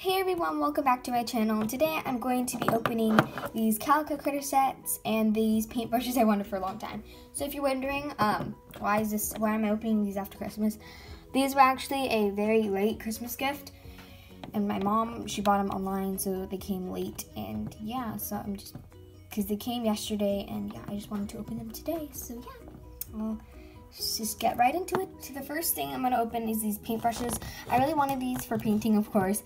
Hey everyone, welcome back to my channel. Today I'm going to be opening these Calico Critter sets and these paintbrushes I wanted for a long time. So if you're wondering, um, why is this, why am I opening these after Christmas? These were actually a very late Christmas gift. And my mom, she bought them online, so they came late. And yeah, so I'm just, because they came yesterday, and yeah, I just wanted to open them today. So yeah, well, just get right into it. So the first thing I'm going to open is these paintbrushes. I really wanted these for painting, of course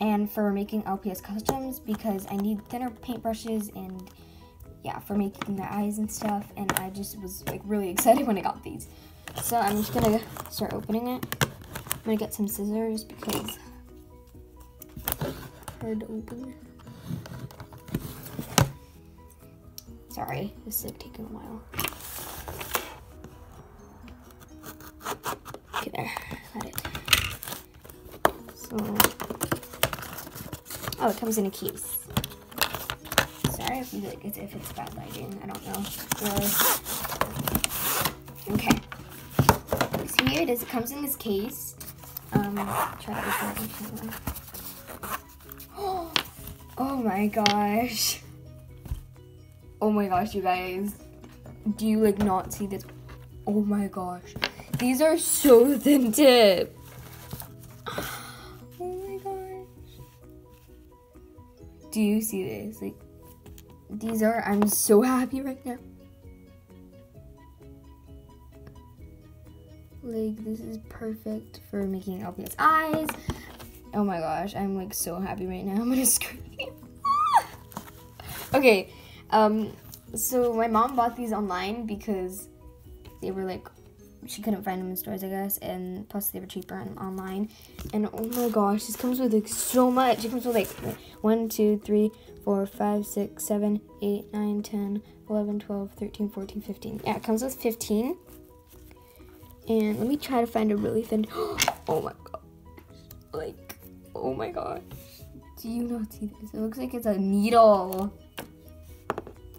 and for making LPS customs because I need thinner paintbrushes and yeah, for making the eyes and stuff. And I just was like really excited when I got these. So I'm just gonna start opening it. I'm gonna get some scissors because hard to open. Sorry, this is taking a while. Okay, there, got it. So Oh, it comes in a case. Sorry if, it's, if it's bad lighting. I don't know. Okay. So here it is. It comes in this case. Um. Oh my gosh. Oh my gosh, you guys. Do you like not see this? Oh my gosh. These are so thin tip. Do you see this? Like, these are, I'm so happy right now. Like, this is perfect for making LPS eyes. Oh my gosh, I'm like so happy right now. I'm gonna scream. okay, um, so my mom bought these online because they were like she couldn't find them in stores, I guess, and plus they were cheaper on, online. And oh my gosh, this comes with like so much. It comes with like 1, 2, 3, 4, 5, 6, 7, 8, 9, 10, 11, 12, 13, 14, 15. Yeah, it comes with 15. And let me try to find a really thin. Oh my god. Like, oh my gosh. Do you not see this? It looks like it's a needle.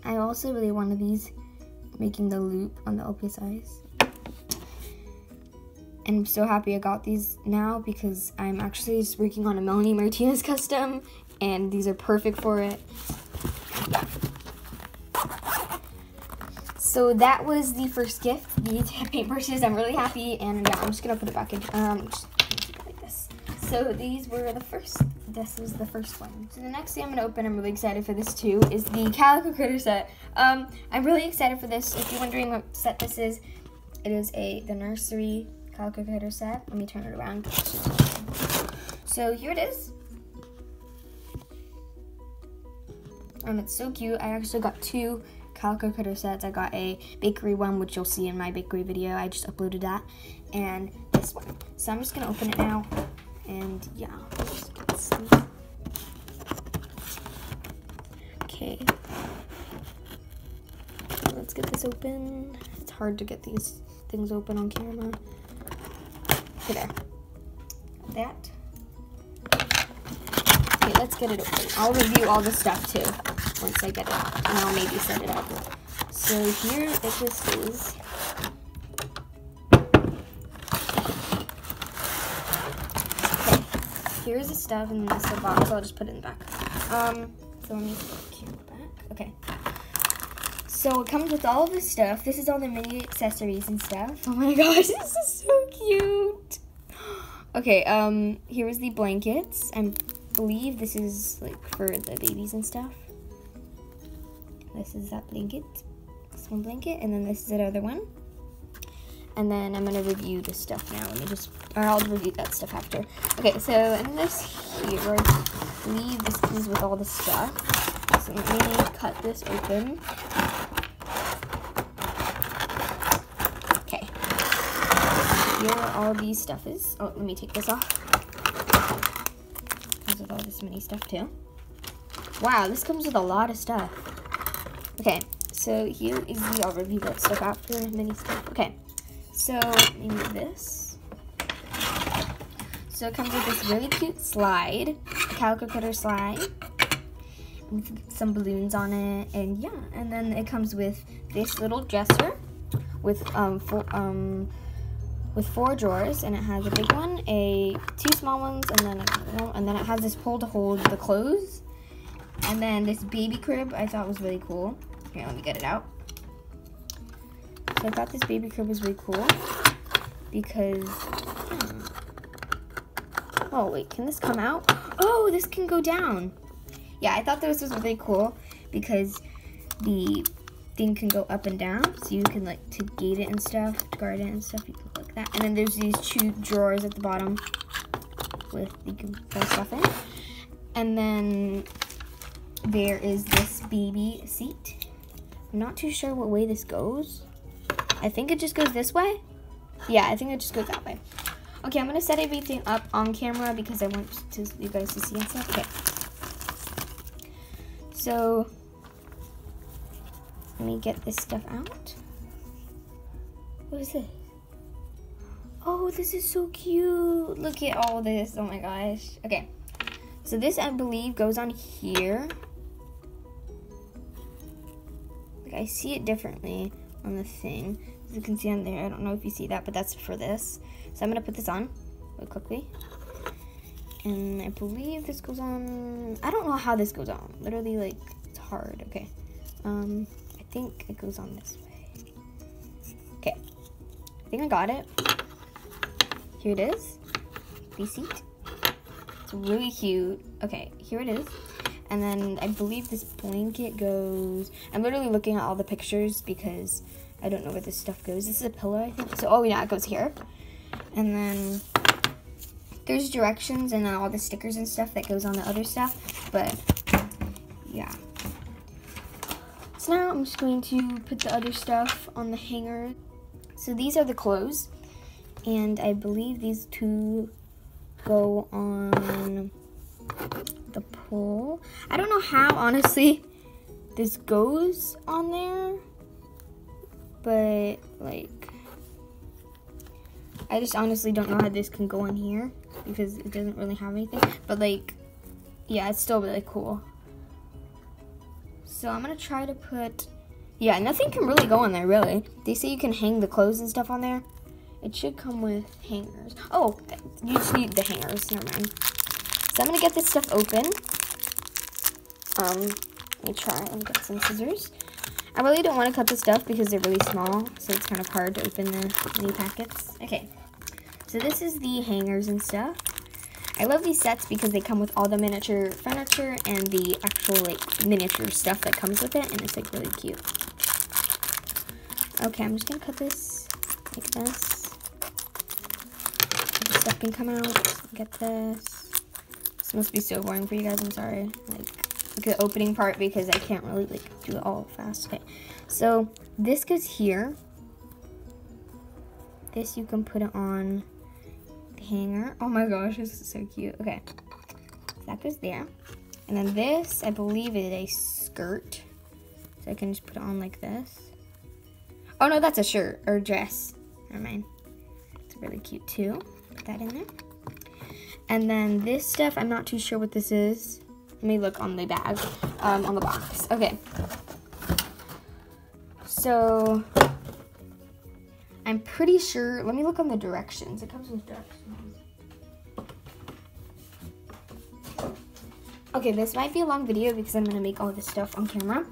I also really wanted these making the loop on the eyes and I'm so happy I got these now because I'm actually just working on a Melanie Martinez custom and these are perfect for it. So that was the first gift, these paintbrushes. I'm really happy and yeah, I'm just gonna put it back in, um, like this. So these were the first, this was the first one. So the next thing I'm gonna open, I'm really excited for this too, is the Calico Critter set. Um, I'm really excited for this. If you're wondering what set this is, it is a, the nursery Critter set. Let me turn it around. So here it is. Um, it's so cute. I actually got two Calico Critter sets. I got a bakery one, which you'll see in my bakery video. I just uploaded that. And this one. So I'm just going to open it now. And yeah. Okay. let's get this open. It's hard to get these things open on camera. There. That. Okay, let's get it open. I'll review all the stuff too once I get it and I'll maybe set it up. So here it just is. Okay, here's the stuff and this is the box. I'll just put it in the back. Um, so let me put the back. Okay. So it comes with all of this stuff. This is all the mini accessories and stuff. Oh my gosh, this is so cute. Okay, um, here is the blankets. I believe this is like for the babies and stuff. This is that blanket. This one blanket, and then this is another one. And then I'm gonna review this stuff now. Let me just, or I'll review that stuff after. Okay, so in this here, I believe this is with all the stuff. So let me cut this open. Here all these stuff is. Oh, let me take this off. Comes with all this mini stuff too. Wow, this comes with a lot of stuff. Okay, so here is the overview that stuff after mini stuff. Okay, so let me move this. So it comes with this really cute slide, a Calico Critter slide, with some balloons on it, and yeah, and then it comes with this little dresser with um, full, um with four drawers, and it has a big one, a two small ones, and then a, and then it has this pole to hold the clothes, and then this baby crib I thought was really cool. Here, let me get it out. So I thought this baby crib was really cool because. Hmm. Oh wait, can this come out? Oh, this can go down. Yeah, I thought this was really cool because the thing can go up and down, so you can like to gate it and stuff, to guard it and stuff. That, and then there's these two drawers at the bottom with you can put stuff in, and then there is this baby seat. I'm not too sure what way this goes. I think it just goes this way. Yeah, I think it just goes that way. Okay, I'm gonna set everything up on camera because I want to, you guys to see and stuff. Okay. So let me get this stuff out. What is this? Oh, this is so cute. Look at all this. Oh my gosh. Okay. So this, I believe, goes on here. Like, I see it differently on the thing. As you can see on there, I don't know if you see that, but that's for this. So I'm going to put this on really quickly. And I believe this goes on, I don't know how this goes on. Literally, like, it's hard. Okay. Um, I think it goes on this way. Okay, I think I got it. Here it is, seat. It's really cute. Okay, here it is. And then I believe this blanket goes, I'm literally looking at all the pictures because I don't know where this stuff goes. This is a pillow, I think. So, oh yeah, it goes here. And then there's directions and then all the stickers and stuff that goes on the other stuff. But yeah. So now I'm just going to put the other stuff on the hanger. So these are the clothes. And I believe these two go on the pole. I don't know how, honestly, this goes on there. But, like, I just honestly don't know how this can go in here because it doesn't really have anything. But, like, yeah, it's still really cool. So I'm gonna try to put, yeah, nothing can really go in there, really. They say you can hang the clothes and stuff on there. It should come with hangers. Oh, you just need the hangers, never mind. So I'm gonna get this stuff open. Um, let me try and get some scissors. I really don't want to cut the stuff because they're really small, so it's kind of hard to open the mini packets. Okay, so this is the hangers and stuff. I love these sets because they come with all the miniature furniture and the actual like miniature stuff that comes with it and it's like really cute. Okay, I'm just gonna cut this like this. Stuff can come out. Get this. This must be so boring for you guys, I'm sorry. Like, the opening part because I can't really like do it all fast. Okay, so this goes here. This you can put it on the hanger. Oh my gosh, this is so cute. Okay, that goes there. And then this, I believe, is a skirt. So I can just put it on like this. Oh no, that's a shirt or dress. Never mind. It's really cute too. Put that in there. And then this stuff, I'm not too sure what this is. Let me look on the bag, um, on the box. Okay. So, I'm pretty sure, let me look on the directions. It comes with directions. Okay, this might be a long video because I'm going to make all this stuff on camera.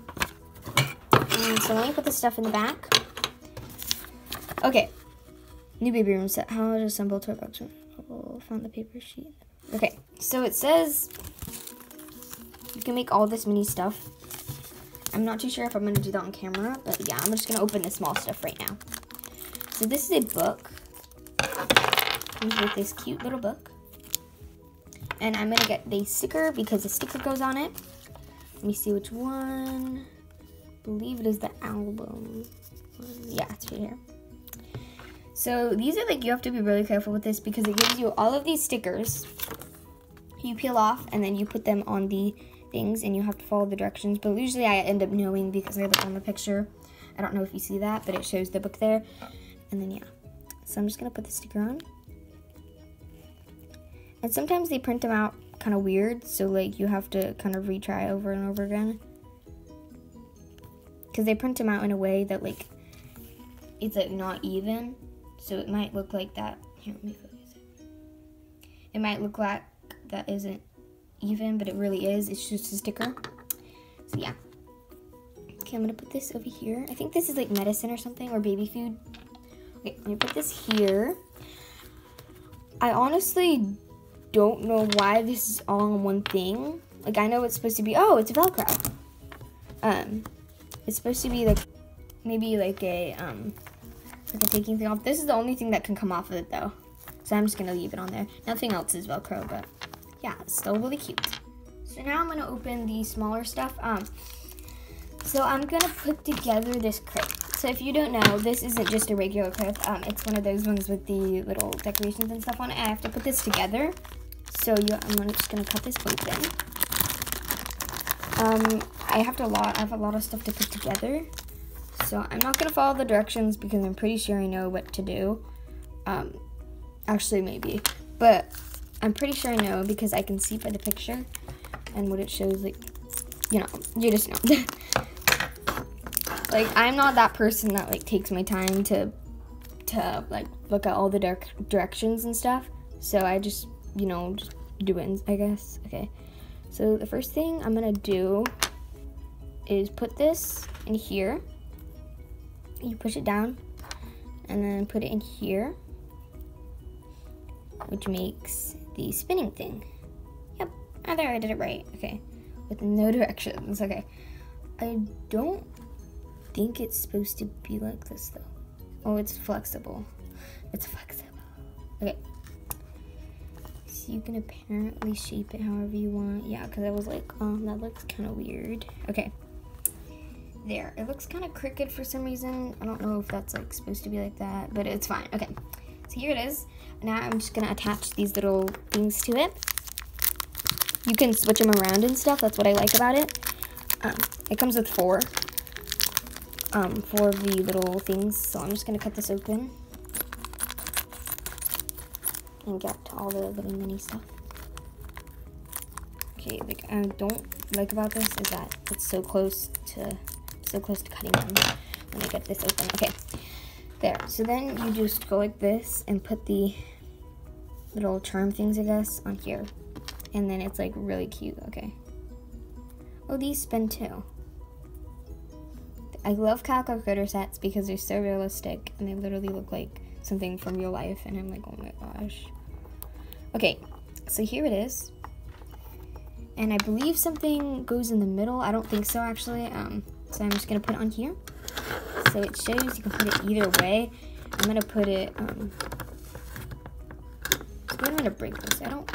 And so let me put the stuff in the back. Okay. New baby room set. How to assemble toy box. Oh, found the paper sheet. Okay, so it says you can make all this mini stuff. I'm not too sure if I'm going to do that on camera, but yeah, I'm just going to open the small stuff right now. So this is a book. Comes with this cute little book. And I'm gonna get the sticker because the sticker goes on it. Let me see which one. I believe it is the album. Yeah, it's right here. So these are like, you have to be really careful with this because it gives you all of these stickers. You peel off and then you put them on the things and you have to follow the directions. But usually I end up knowing because I look on the picture. I don't know if you see that, but it shows the book there. And then yeah, so I'm just gonna put the sticker on. And sometimes they print them out kind of weird, so like you have to kind of retry over and over again. Because they print them out in a way that like, it's like not even. So it might look like that. Here, let me focus it. It might look like that isn't even, but it really is. It's just a sticker. So yeah. Okay, I'm gonna put this over here. I think this is like medicine or something, or baby food. Okay, let me put this here. I honestly don't know why this is all on one thing. Like I know it's supposed to be, oh, it's Velcro. Um, it's supposed to be like, maybe like a, um, a taking thing off. This is the only thing that can come off of it though. So I'm just gonna leave it on there. Nothing else is Velcro, but yeah, it's still really cute. So now I'm gonna open the smaller stuff. Um, so I'm gonna put together this crate. So if you don't know, this isn't just a regular crate. Um, it's one of those ones with the little decorations and stuff on it. I have to put this together. So you, I'm just gonna cut this open. Um, I have to lot. I have a lot of stuff to put together. So I'm not gonna follow the directions because I'm pretty sure I know what to do. Um, actually maybe, but I'm pretty sure I know because I can see by the picture and what it shows. Like, you know, you just know. like I'm not that person that like takes my time to to like look at all the directions and stuff. So I just you know just do it. I guess. Okay. So the first thing I'm gonna do is put this in here. You push it down and then put it in here, which makes the spinning thing. Yep, oh, there I did it right. Okay, with no directions. Okay, I don't think it's supposed to be like this though. Oh, it's flexible. It's flexible. Okay. So you can apparently shape it however you want. Yeah, because I was like, oh, that looks kind of weird. Okay. There. It looks kind of crooked for some reason. I don't know if that's like supposed to be like that, but it's fine. Okay. So here it is. Now I'm just going to attach these little things to it. You can switch them around and stuff. That's what I like about it. Um, it comes with four um, for the little things. So I'm just going to cut this open and get all the little mini stuff. Okay, like I don't like about this is that it's so close to so close to cutting them when I get this open. Okay, there. So then you just go like this and put the little charm things, I guess, on here. And then it's like really cute, okay. Oh, these spin too. I love Critter sets because they're so realistic and they literally look like something from real life and I'm like, oh my gosh. Okay, so here it is. And I believe something goes in the middle. I don't think so actually. Um, so I'm just gonna put it on here. So it shows you can put it either way. I'm gonna put it, um, I'm gonna break this. I don't,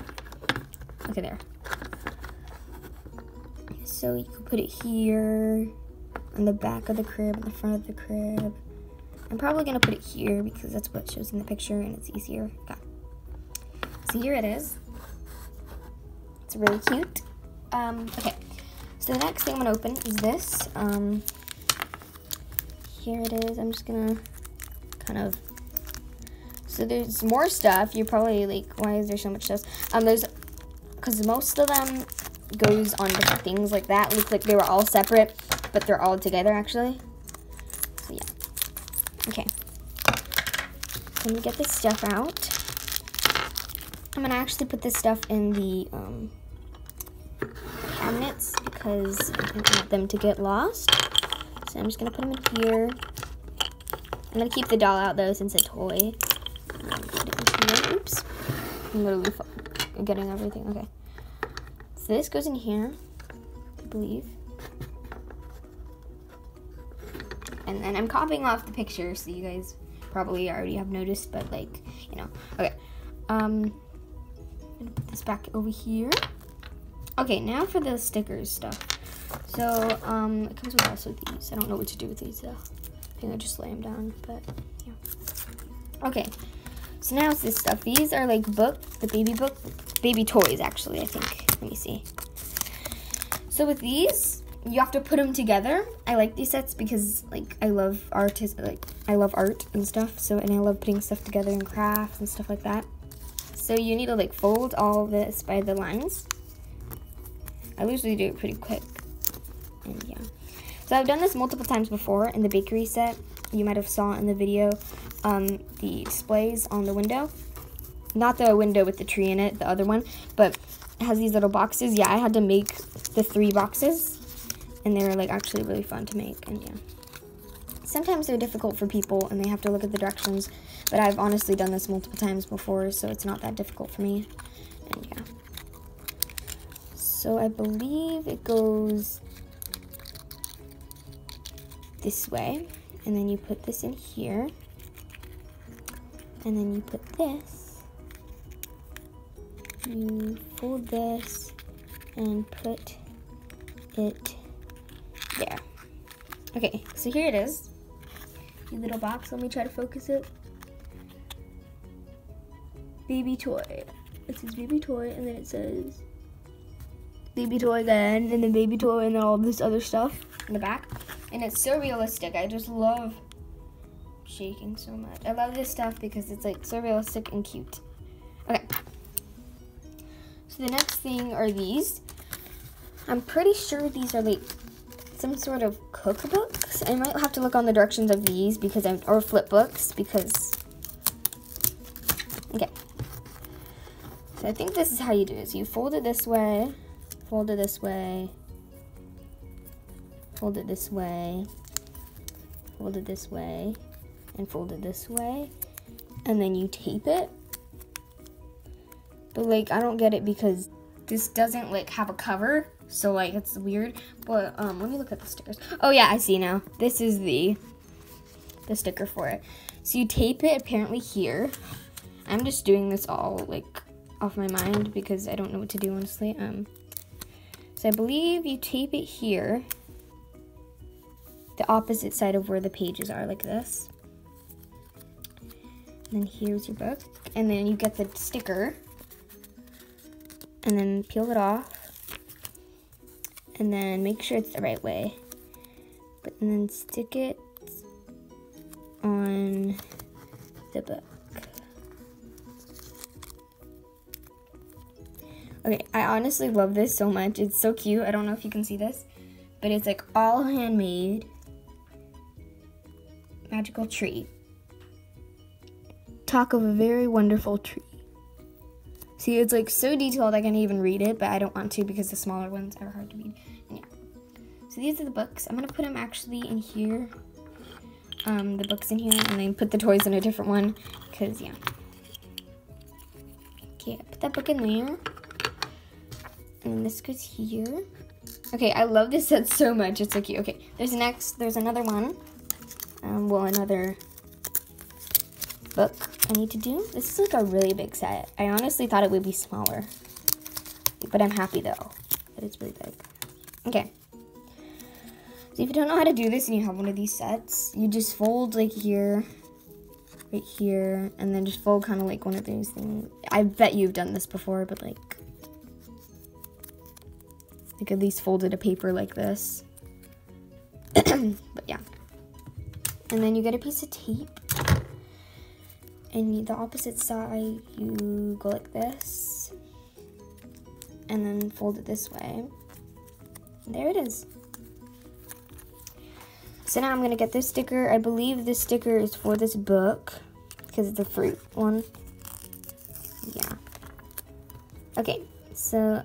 okay there. So you can put it here on the back of the crib, on the front of the crib. I'm probably gonna put it here because that's what shows in the picture and it's easier. Okay. So here it is. It's really cute. Um, okay, so the next thing I'm gonna open is this. Um, here it is. I'm just gonna kind of. So there's more stuff. You're probably like, why is there so much stuff? Um, there's because most of them goes on different things like that. Looks like they were all separate but they're all together actually. So yeah. Okay. Let me get this stuff out. I'm gonna actually put this stuff in the um, because I don't want them to get lost. So I'm just gonna put them in here. I'm gonna keep the doll out though since it's a toy. Oops. I'm literally getting everything. Okay. So this goes in here, I believe. And then I'm copying off the picture so you guys probably already have noticed, but like, you know. Okay. Um, I'm gonna put this back over here. Okay, now for the stickers stuff. So, um, it comes with also these. I don't know what to do with these though. I think I just lay them down, but yeah. Okay, so now it's this stuff. These are like book, the baby book, baby toys actually, I think. Let me see. So with these, you have to put them together. I like these sets because like I love artist like I love art and stuff. So and I love putting stuff together and crafts and stuff like that. So you need to like fold all this by the lines. I usually do it pretty quick. And yeah. So I've done this multiple times before in the bakery set. you might have saw in the video, um, the displays on the window. Not the window with the tree in it, the other one, but it has these little boxes. Yeah, I had to make the three boxes, and they were like actually really fun to make, and yeah. Sometimes they're difficult for people, and they have to look at the directions, but I've honestly done this multiple times before, so it's not that difficult for me, and yeah. So I believe it goes this way, and then you put this in here, and then you put this, you fold this, and put it there. Okay, so here it is. Your little box, let me try to focus it. Baby toy. It says baby toy, and then it says baby toy then, and then baby toy, and then all this other stuff in the back and it's so realistic. I just love shaking so much. I love this stuff because it's like so realistic and cute. Okay. So the next thing are these. I'm pretty sure these are like some sort of cookbooks. I might have to look on the directions of these because I'm or flip books because okay. So I think this is how you do it. So you fold it this way, fold it this way, fold it this way, fold it this way, and fold it this way, and then you tape it. But like, I don't get it because this doesn't like have a cover, so like it's weird. But um, let me look at the stickers. Oh yeah, I see now. This is the the sticker for it. So you tape it apparently here. I'm just doing this all like off my mind because I don't know what to do honestly. Um, so I believe you tape it here the opposite side of where the pages are, like this. And then here's your book. And then you get the sticker. And then peel it off. And then make sure it's the right way. But and then stick it on the book. Okay, I honestly love this so much. It's so cute. I don't know if you can see this, but it's like all handmade magical tree. Talk of a very wonderful tree. See, it's like so detailed I can't even read it, but I don't want to because the smaller ones are hard to read. And yeah. So these are the books. I'm gonna put them actually in here. Um, the books in here, and then put the toys in a different one, because yeah. Okay, I put that book in there. And this goes here. Okay, I love this set so much. It's so cute. Okay, there's next, there's another one um, well, another book I need to do. This is like a really big set. I honestly thought it would be smaller, but I'm happy though it's really big. Okay. So if you don't know how to do this and you have one of these sets, you just fold like here, right here, and then just fold kind of like one of these things. I bet you've done this before, but like, like at least folded a paper like this. but yeah. And then you get a piece of tape. And the opposite side you go like this. And then fold it this way. There it is. So now I'm gonna get this sticker. I believe this sticker is for this book because it's a fruit one. Yeah. Okay so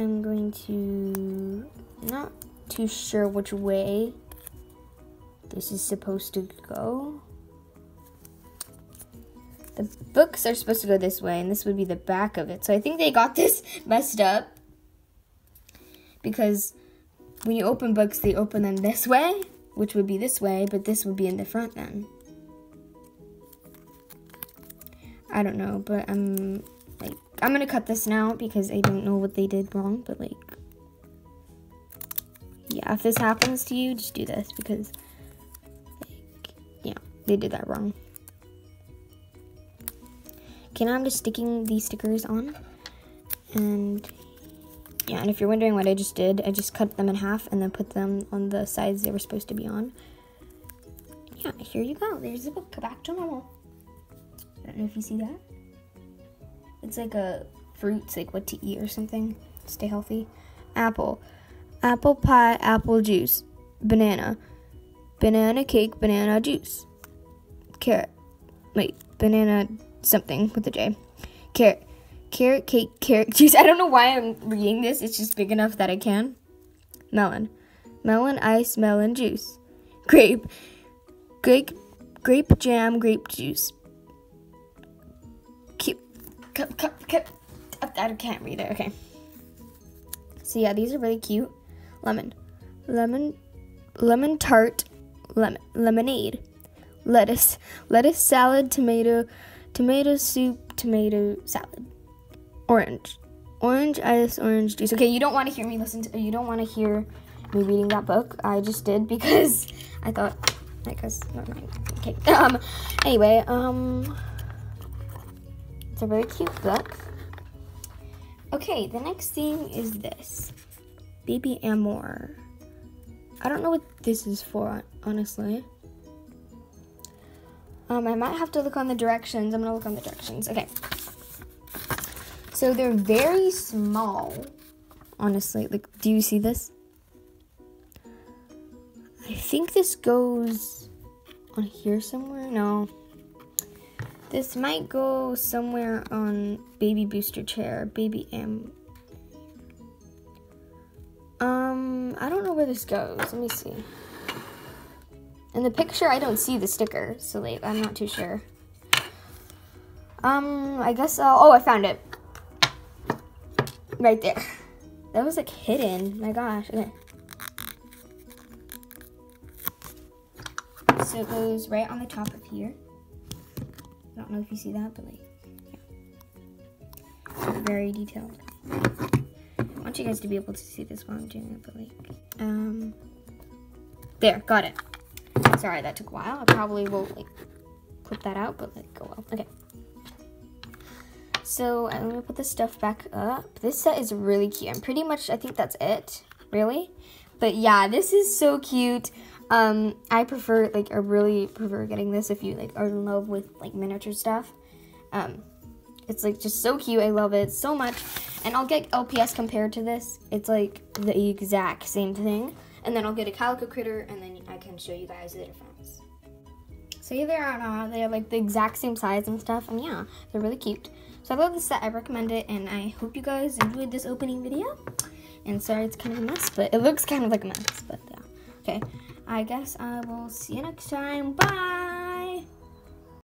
I'm going to not too sure which way this is supposed to go. The books are supposed to go this way, and this would be the back of it. So I think they got this messed up because when you open books, they open them this way, which would be this way, but this would be in the front then. I don't know, but I'm like, I'm gonna cut this now because I don't know what they did wrong, but like, yeah, if this happens to you, just do this because like, yeah, they did that wrong. Okay, now I'm just sticking these stickers on. And yeah, and if you're wondering what I just did, I just cut them in half and then put them on the sides they were supposed to be on. Yeah, here you go. There's the book. Back to normal. I don't know if you see that. It's like a fruits, like what to eat or something. Stay healthy. Apple. Apple pie, apple juice. Banana banana cake, banana juice. Carrot. Wait, banana something with a J. Carrot. Carrot cake, carrot juice. I don't know why I'm reading this. It's just big enough that I can. Melon. Melon ice, melon juice. Grape. Grape, grape jam, grape juice. I can't read it. Okay. So yeah, these are really cute. Lemon. Lemon. Lemon tart. Lemon. Lemonade. Lettuce. Lettuce salad, tomato. Tomato soup, tomato salad. Orange. Orange ice, orange juice. Okay, you don't want to hear me listen to, you don't want to hear me reading that book. I just did because I thought, I guess, okay. Um, anyway, um, it's a very cute book. Okay, the next thing is this. Baby Amor. I don't know what this is for, honestly. Um, I might have to look on the directions. I'm gonna look on the directions. Okay. So they're very small, honestly. Like, do you see this? I think this goes on here somewhere. No. This might go somewhere on baby booster chair, baby M. Um, I don't know where this goes. Let me see. In the picture, I don't see the sticker, so like, I'm not too sure. Um, I guess I'll, oh, I found it. Right there. That was like hidden. My gosh. Okay. So it goes right on the top of here. Don't know if you see that, but like, yeah. Very detailed. I want you guys to be able to see this while I'm doing it, but like, um, there, got it. Sorry, that took a while. I probably will like clip that out, but like, go well. Okay. So I'm gonna put this stuff back up. This set is really cute. I'm pretty much, I think that's it, really. But yeah, this is so cute. Um, I prefer, like, I really prefer getting this if you, like, are in love with, like, miniature stuff. Um, it's, like, just so cute. I love it so much. And I'll get LPS compared to this. It's, like, the exact same thing. And then I'll get a Calico Critter, and then I can show you guys the difference. So here they are now. They're, like, the exact same size and stuff. And, yeah, they're really cute. So I love this set. I recommend it, and I hope you guys enjoyed this opening video. And sorry it's kind of a mess, but it looks kind of like a mess, but yeah. Okay, I guess I will see you next time. Bye!